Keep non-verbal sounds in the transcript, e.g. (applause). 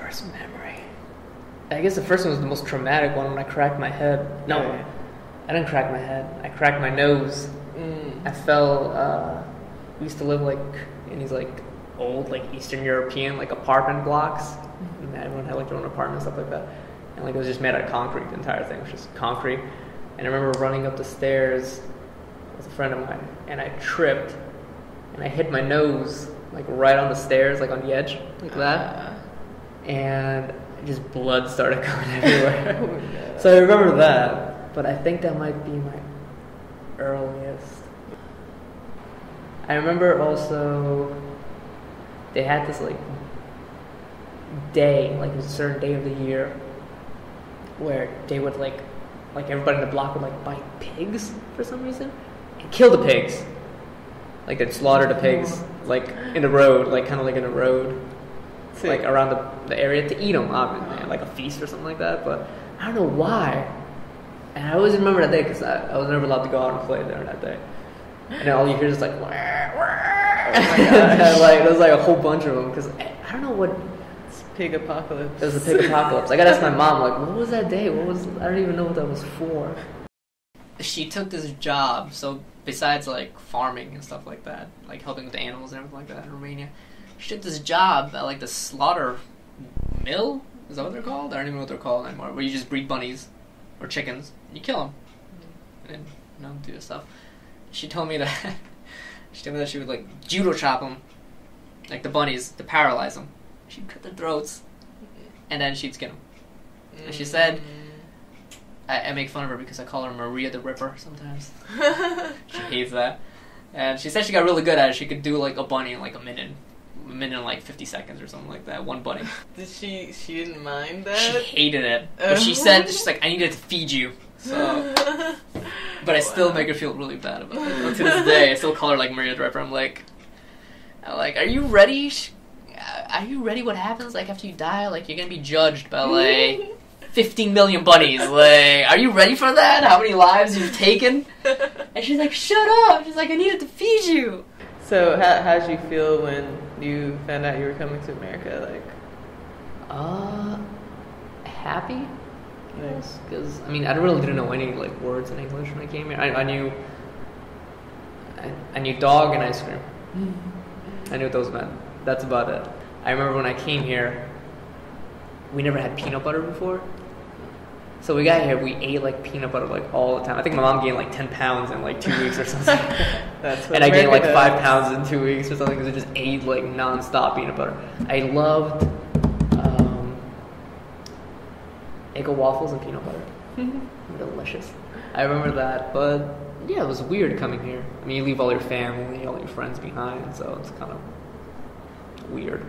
First memory. I guess the first one was the most traumatic one when I cracked my head. No, Okay. I didn't crack my head. I cracked my nose. Mm. I fell. Uh, we used to live like in these like old like Eastern European like apartment blocks, and everyone had like their own apartment stuff like that. And like it was just made out of concrete. The entire thing was just concrete. And I remember running up the stairs with a friend of mine, and I tripped, and I hit my nose like right on the stairs, like on the edge, like that, Ah. And just blood started (laughs) coming (laughs) everywhere. Oh, no. So I remember that, but I think that might be my earliest. I remember also they had this like day, like a certain day of the year, where they would like, like everybody in the block would like buy pigs for some reason and kill the pigs. Like they'd slaughter the pigs, like in the road, like kind of like in the road Sick. like around the, the area to eat them, obviously, like a feast or something like that. But I don't know why. And I always remember that day because I, I was never allowed to go out and play there that day. And all you hear is like, wah, wah. Oh and (laughs) (laughs) like there's like a whole bunch of them because I, I don't know what pig apocalypse. it was a pig apocalypse. I gotta ask my mom like, what was that day? What was I don't even know what that was for. She took this job, so besides like farming and stuff like that, like helping with the animals and everything like that in Romania, she took this job at like the slaughter mill. Is that what they're called? I don't even know what they're called anymore. Where you just breed bunnies or chickens, and you kill them, mm-hmm. and then you know do this stuff. She told me that (laughs) she told me that she would like judo chop them, like the bunnies, to paralyze them. She'd cut their throats, and then she'd skin them. And she said- mm. I, I make fun of her because I call her Maria the Ripper sometimes. (laughs) she hates that. And she said she got really good at it. She could do like a bunny in like a minute, minute and like fifty seconds or something like that. One bunny. (laughs) Did she? She didn't mind that. She hated it, uh. but she said she's like, I needed to feed you. So, (laughs) but I still Wow. make her feel really bad about it. But to this (laughs) day, I still call her like Maria the Ripper. I'm like, I'm like, are you ready? Sh- uh, Are you ready? What happens like after you die? Like you're gonna be judged by like 15 million bunnies. Like, are you ready for that? How many lives you've taken? And she's like, shut up. She's like, I needed to feed you. So how how did you feel when you found out you were coming to America? Like, Uh, happy. Yes, because I mean, I really didn't know any like words in English when I came here. I, I knew, I, I knew dog and ice cream. I knew what those meant. That's about it. I remember when I came here, we never had peanut butter before. So we got here, we ate like peanut butter like all the time. I think my mom gained like ten pounds in like two weeks or something. (laughs) that's what and I gained like America five pounds in two weeks or something because I just ate like non-stop peanut butter. I loved um, Eggo waffles and peanut butter. Delicious. I remember that, but yeah, it was weird coming here. I mean, you leave all your family, all your friends behind, so it's kind of weird.